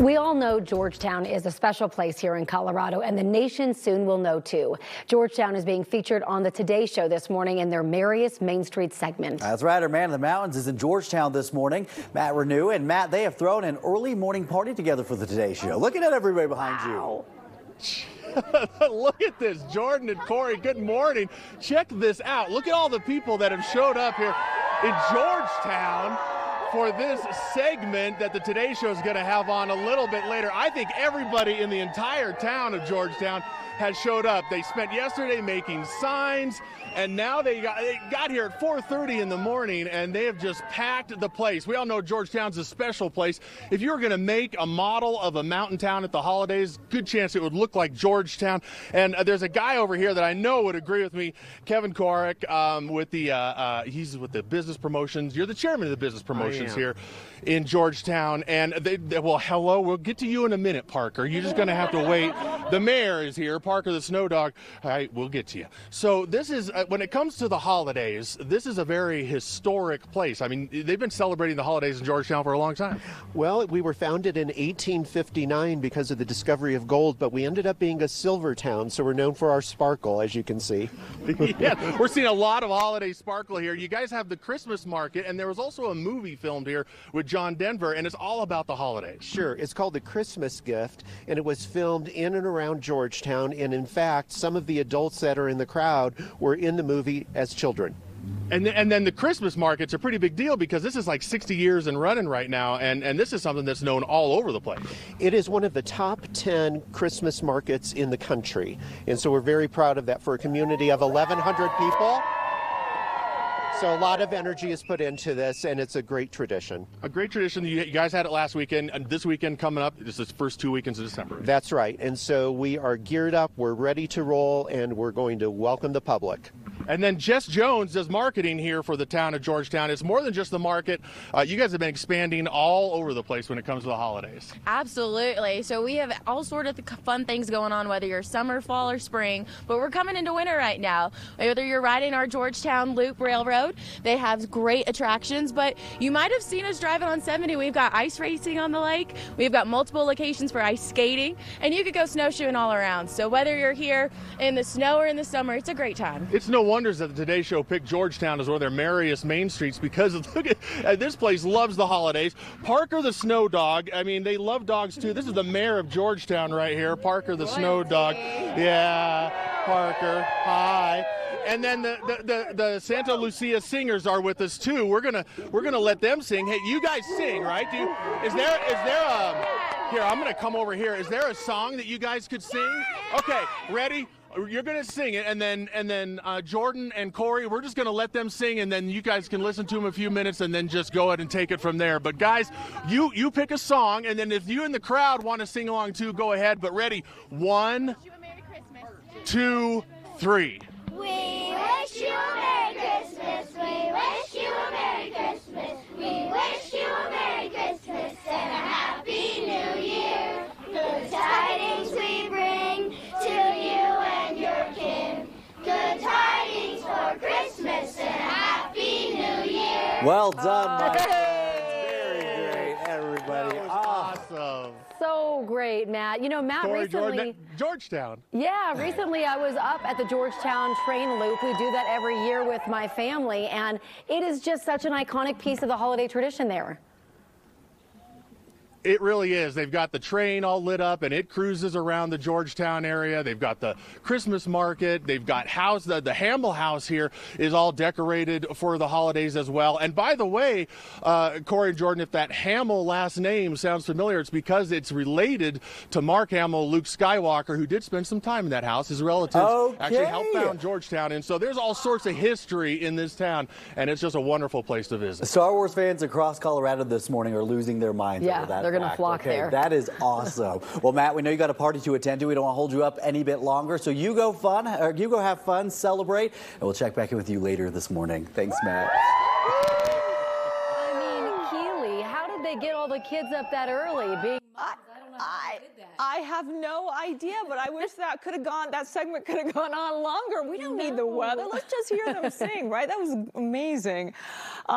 We all know Georgetown is a special place here in Colorado, and the nation soon will know too. Georgetown is being featured on the Today Show this morning in their Merriest Main Street segment. That's right. Our man of the mountains is in Georgetown this morning, Matt Renoux. And Matt, they have thrown an early morning party together for the Today Show. Looking at everybody behind wow. you. Look at this, Jordan and Corey. Good morning. Check this out. Look at all the people that have showed up here in Georgetown for this segment that the Today Show is going to have on a little bit later. I think everybody in the entire town of Georgetown has showed up. They spent yesterday making signs, and now they got, they got here at 4.30 in the morning, and they have just packed the place. We all know Georgetown's a special place. If you were going to make a model of a mountain town at the holidays, good chance it would look like Georgetown. And uh, there's a guy over here that I know would agree with me, Kevin Korik, um, with the, uh, uh, he's with the business promotions. You're the chairman of the business promotions here in Georgetown. And they, they, well, hello, we'll get to you in a minute, Parker. You're just going to have to wait. The mayor is here, Parker the Snow Dog. All right, we'll get to you. So this is, uh, when it comes to the holidays, this is a very historic place. I mean, they've been celebrating the holidays in Georgetown for a long time. Well, we were founded in 1859 because of the discovery of gold, but we ended up being a silver town, so we're known for our sparkle, as you can see. yeah, we're seeing a lot of holiday sparkle here. You guys have the Christmas market, and there was also a movie filmed here with John Denver, and it's all about the holidays. Sure. It's called The Christmas Gift, and it was filmed in and around Georgetown. And in fact, some of the adults that are in the crowd were in the movie as children. And, and then the Christmas market's a pretty big deal because this is like 60 years and running right now, and, and this is something that's known all over the place. It is one of the top 10 Christmas markets in the country, and so we're very proud of that for a community of 1,100 people. So a lot of energy is put into this, and it's a great tradition. A great tradition. You guys had it last weekend, and this weekend coming up. This is the first two weekends of December. That's right. And so we are geared up. We're ready to roll, and we're going to welcome the public. And then Jess Jones does marketing here for the town of Georgetown. It's more than just the market. Uh, you guys have been expanding all over the place when it comes to the holidays. Absolutely. So we have all sort of fun things going on, whether you're summer, fall, or spring. But we're coming into winter right now. Whether you're riding our Georgetown Loop Railroad, they have great attractions. But you might have seen us driving on 70. We've got ice racing on the lake. We've got multiple locations for ice skating, and you could go snowshoeing all around. So whether you're here in the snow or in the summer, it's a great time. It's no wonders that the Today Show picked Georgetown as one of their merriest main streets because look at uh, this place loves the holidays. Parker the Snow Dog. I mean, they love dogs too. This is the mayor of Georgetown right here, Parker the Snow Dog. Yeah, Parker. Hi and then the, the, the, the, Santa Lucia singers are with us too. We're gonna we're gonna let them sing. Hey, you guys sing, right? Do you, is there is there a here? I'm gonna come over here. Is there a song that you guys could sing? Okay, ready? You're gonna sing it, and then and then uh, Jordan and Corey, we're just gonna let them sing, and then you guys can listen to them a few minutes, and then just go ahead and take it from there. But guys, you you pick a song, and then if you in the crowd want to sing along too, go ahead. But ready, one, two, three. Well done, my friends. Very great, everybody. Ah. Awesome so great, Matt. You know, Matt Corey recently. Jordan, Georgetown. Yeah, recently I was up at the Georgetown train loop. We do that every year with my family, and it is just such an iconic piece of the holiday tradition there. It really is. They've got the train all lit up and it cruises around the Georgetown area. They've got the Christmas market. They've got house. The, the Hamill house here is all decorated for the holidays as well. And by the way, uh, Corey and Jordan, if that Hamill last name sounds familiar, it's because it's related to Mark Hamill, Luke Skywalker, who did spend some time in that house. His relatives okay. actually helped found Georgetown. And so there's all sorts of history in this town. And it's just a wonderful place to visit. Star Wars fans across Colorado this morning are losing their minds yeah, over that they're going to flock okay, there. That is awesome. well, Matt, we know you got a party to attend to. We don't want to hold you up any bit longer. So you go fun, or you go have fun, celebrate, and we'll check back in with you later this morning. Thanks, Matt. I mean, Keely, how did they get all the kids up that early? Being I, I, I have no idea, but I wish that could have gone, that segment could have gone on longer. We don't no. need the weather. Let's just hear them sing, right? That was amazing. Uh,